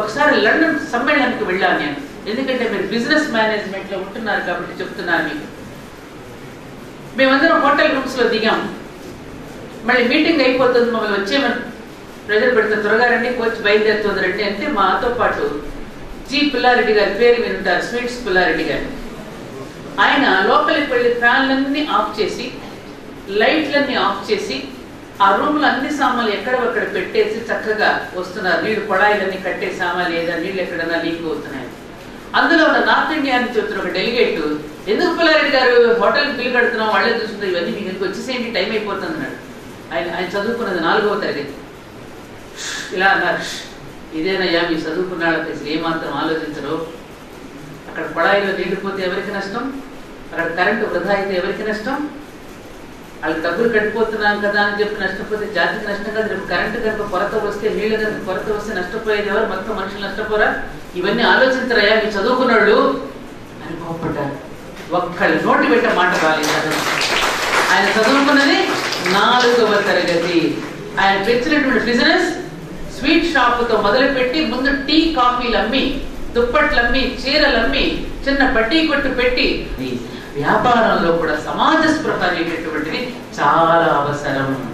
ఒకసారి లండన్ సమ్మేళనానికి వెళ్ళాను నేను. ఎందుకంటే మీరు బిజినెస్ మేనేజ్మెంట్లో ఉంటున్నారు కాబట్టి చెప్తున్నాను మీకు. మేమందరం హోటల్ రూమ్స్లో దిగాం. మళ్ళీ మీటింగ్ అయిపోతుంది మమ్మల్ని వచ్చేమని ప్రెజర్ పెడితే త్వరగా రండి కోచ్ బయలుదేరుతుంది రండి అంటే మాతో పాటు జి పుల్లారెడ్డి గారి పేరు ఉంటారు స్వీట్స్ పుల్లారెడ్డి గారు. ఆయన లోపలికి వెళ్ళి ఫ్యాన్లన్నీ ఆఫ్ చేసి లైట్లన్నీ ఆఫ్ చేసి ఆ రూమ్లో అన్ని సామాన్లు ఎక్కడొక్కడ పెట్టేసి చక్కగా వస్తున్నారు. నీళ్ళు కొడాయిలన్నీ కట్టే సామాన్లు ఏదో నీళ్ళు ఎక్కడన్నా లీక్ అవుతున్నాయి? అందులో ఉన్న నార్త్ ఇండియా నుంచి వచ్చిన ఒక డెలిగేట్ ఎందుకు పుల్లారెడ్డి గారు హోటల్కి బిల్లు కడుతున్నాం వాళ్ళే చూసుకుంటారు ఇవన్నీ మీకు వచ్చేసేంటి వచ్చేసేయండి? టైం అయిపోతుంది అన్నాడు ఆయన ఆయన చదువుకున్నది నాలుగవ తరగతి. ఇలా అన్నారు. ఇదేనయ్యా మీ చదువుకున్నాడు అసలు ఏమాత్రం ఆలోచించరు? అక్కడ కొడాయిలో నీళ్ళు పోతే ఎవరికి నష్టం? అక్కడ కరెంటు వృధా అయితే ఎవరికి నష్టం? వాళ్ళకి డబ్బులు కట్టిపోతున్నాం కదా అని చెప్పి నష్టపోతే జాతికి నష్టం కాదు. రేపు కరెంటు కనుక కొరత వస్తే నీళ్ళు కనుక కొరత వస్తే నష్టపోయేది ఎవరు? మొత్తం మనుషులు నష్టపోరా? ఇవన్నీ ఆలోచించరయ్యా మీ చదువుకున్నాడు? అని కోపడ్డారు ఒక్కళ్ళు నోటి పెట్టే మాట రాలేదు ఆయన చదువుకున్నది నాలుగవ తరగతి. ఆయన పెంచినటువంటి బిజినెస్ స్వీట్ షాపుతో మొదలుపెట్టి ముందు టీ కాఫీలు అమ్మి దుప్పట్లు అమ్మి చీరలు అమ్మి చిన్న పట్టీ కొట్టు పెట్టి వ్యాపారంలో కూడా సమాజ స్పృహ అనేటటువంటిది చాలా అవసరం.